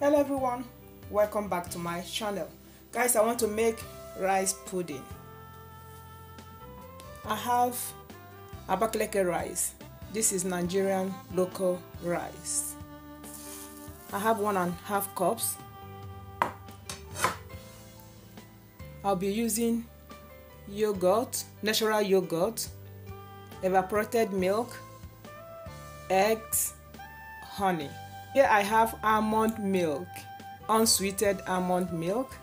hello everyone. Welcome back to my channel. Guys i want to make rice pudding. I have abakaliki rice. This is nigerian local rice. I have one and a half cups. I'll be using yogurt natural yogurt evaporated milk eggs honey here I have almond milk, unsweetened almond milk.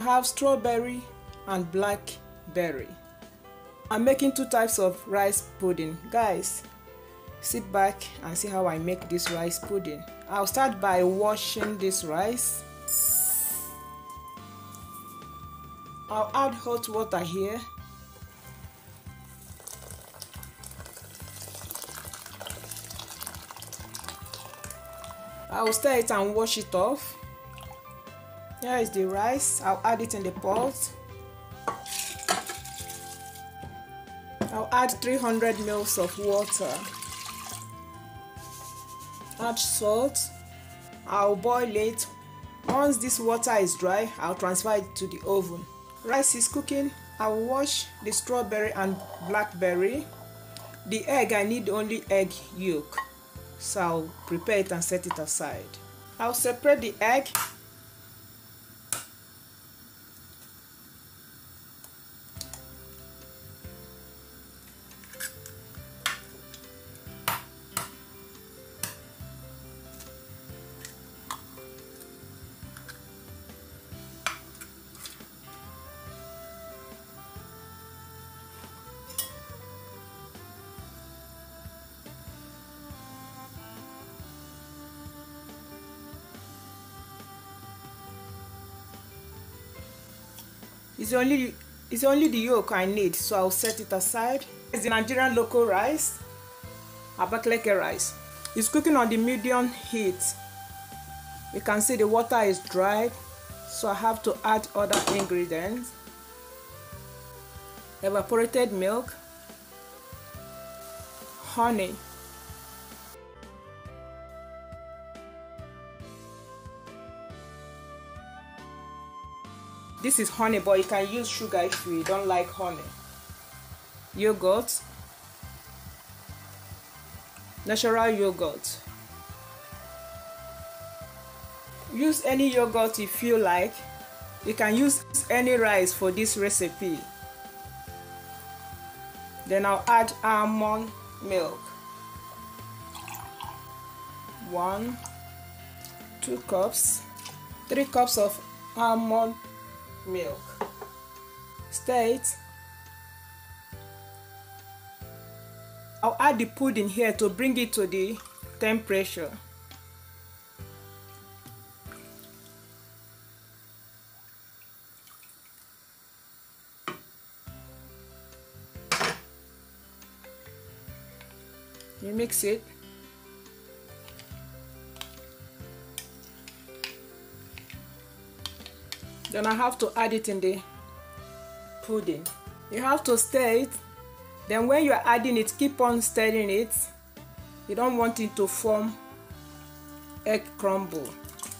I have strawberry and blackberry. I'm making two types of rice pudding. Guys, sit back and see how I make this rice pudding. I'll start by washing this rice. I'll add hot water here I'll stir it and wash it off. Here is the rice. I'll add it in the pot. I'll add 300 mils of water. Add salt. I'll boil it. Once this water is dry, I'll transfer it to the oven. Rice is cooking. I'll wash the strawberry and blackberry. The egg, I need only egg yolk so I'll prepare it and set it aside. I'll separate the egg It's only it's only the yolk I need, so I'll set it aside. It's the Nigerian local rice, Abakaliki rice. It's cooking on the medium heat. You can see the water is dry, so I have to add other ingredients. Evaporated milk, honey, This is honey, but you can use sugar if you don't like honey. Yogurt. Natural yogurt. Use any yogurt if you like. You can use any rice for this recipe. Then I'll add almond milk. One, two cups, three cups of almond milk. It. I'll add the pudding here to bring it to the temperature. You mix it. Then I have to add it in the pudding. You have to stir it. Then when you are adding it keep on stirring it. You don't want it to form egg crumble.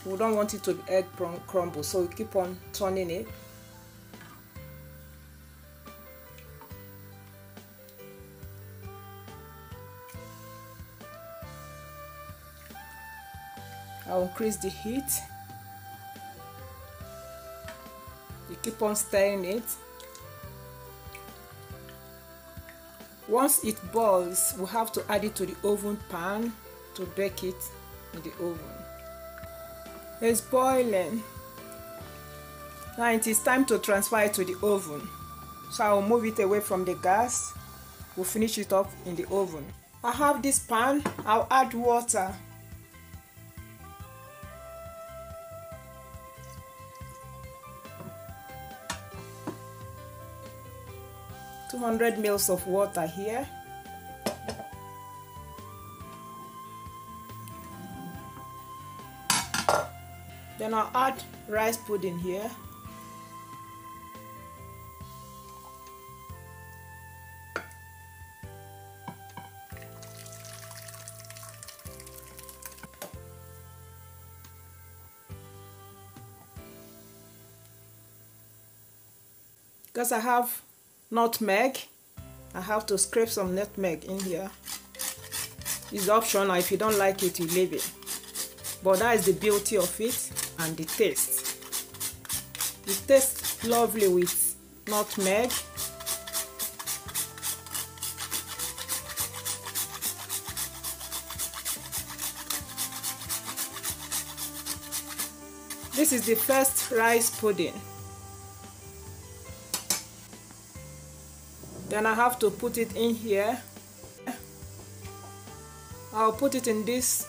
We don't want it to be egg crumble so you keep on turning it. I'll increase the heat keep on stirring it. Once it boils we have to add it to the oven pan to bake it in the oven. It's boiling. Now it is time to transfer it to the oven. So I will move it away from the gas. We'll finish it up in the oven. I have this pan. I'll add water 200 mils of water here. Then I'll add rice pudding here. Because I have nutmeg. I have to scrape some nutmeg in here. It's optional if you don't like it you leave it. But that is the beauty of it and the taste. It tastes lovely with nutmeg. This is the first rice pudding then I have to put it in here. I'll put it in this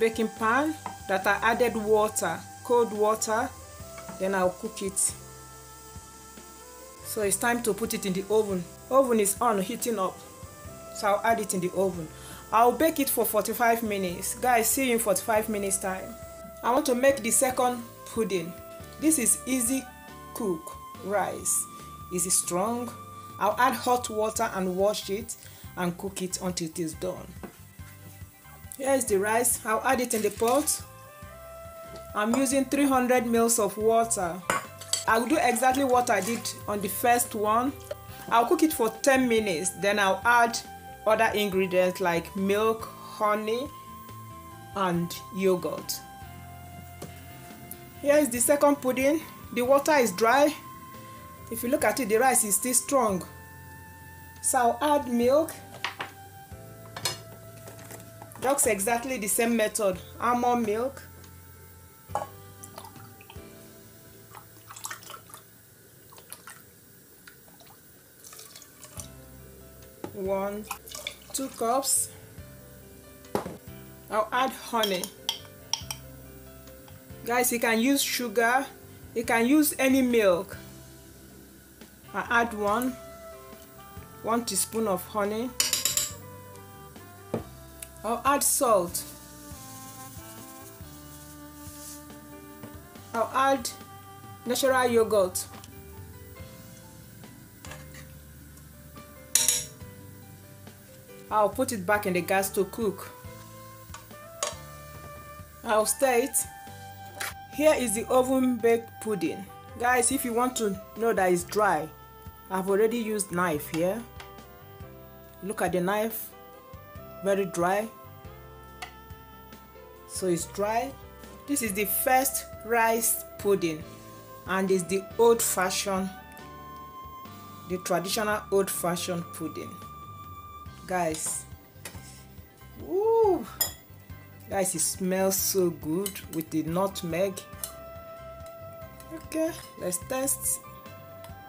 baking pan that I added water cold water. Then I'll cook it. So it's time to put it in the oven. Oven is on heating up. So I'll add it in the oven. I'll bake it for 45 minutes. Guys see you in 45 minutes time. I want to make the second pudding. This is easy cook rice is it strong? I'll add hot water and wash it and cook it until it is done. Here is the rice. I'll add it in the pot. I'm using 300 mils of water. I'll do exactly what I did on the first one. I'll cook it for 10 minutes. Then I'll add other ingredients like milk honey and yogurt. Here is the second pudding. The water is dry if you look at it the rice is still strong. So I'll add milk. That's exactly the same method. Almond milk. One two cups. I'll add honey. Guys you can use sugar. You can use any milk I add one one teaspoon of honey. I'll add salt. I'll add natural yogurt. I'll put it back in the gas to cook. I'll stir it. Here is the oven baked pudding guys if you want to know that it's dry I've already used knife here look at the knife. Very dry. So it's dry. This is the first rice pudding and it's the old-fashioned the traditional old-fashioned pudding. Guys Woo! guys it smells so good with the nutmeg okay let's test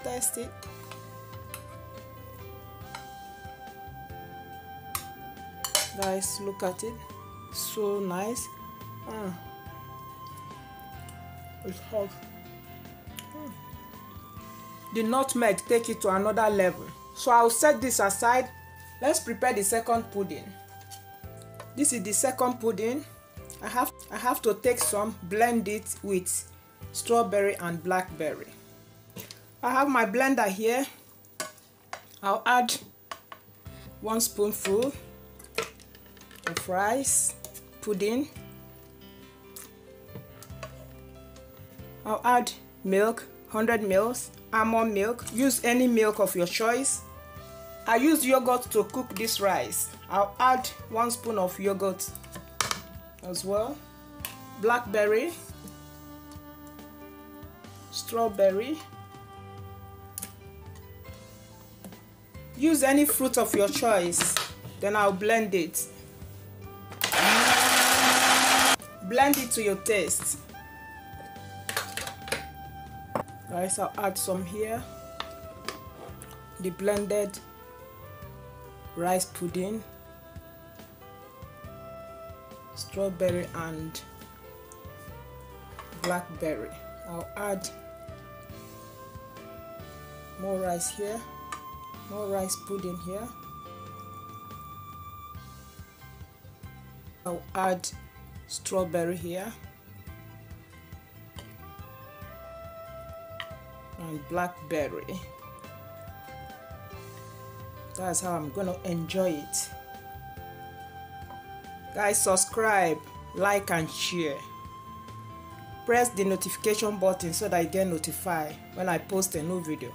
test it guys look at it. So nice. Ah. it's hot. Mm. the nutmeg take it to another level. So i'll set this aside. Let's prepare the second pudding. This is the second pudding. I have i have to take some blend it with strawberry and blackberry. I have my blender here. I'll add one spoonful of rice pudding. I'll add milk 100 mils almond milk. Use any milk of your choice. I use yogurt to cook this rice. I'll add one spoon of yogurt as well. Blackberry strawberry. Use any fruit of your choice then I'll blend it. Blend it to your taste. Guys I'll add some here. The blended rice pudding. Strawberry and blackberry I'll add more rice here more rice pudding here. I'll add strawberry here and blackberry. That's how I'm gonna enjoy it. Guys subscribe like and share press the notification button so that you get notified when I post a new video